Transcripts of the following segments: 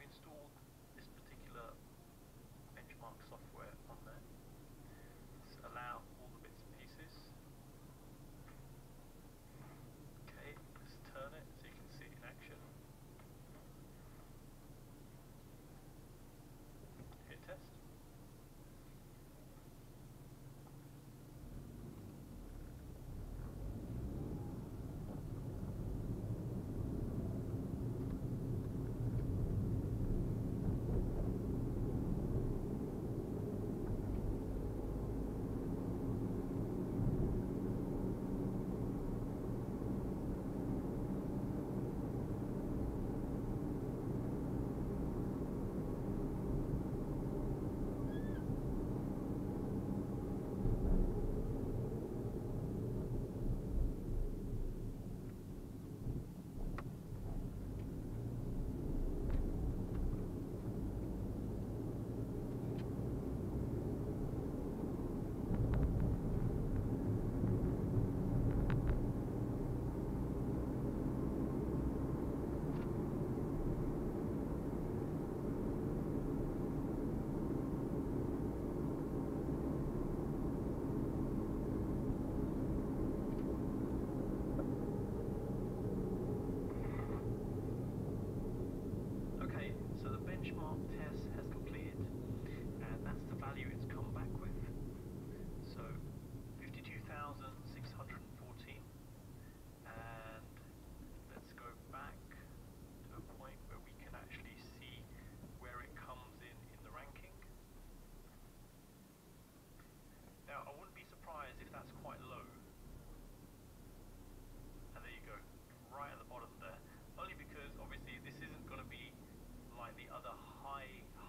installed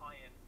high-end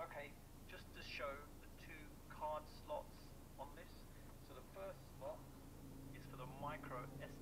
Okay, just to show the two card slots on this. So the first slot is for the micro SD